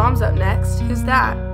mom's up next. Who's that?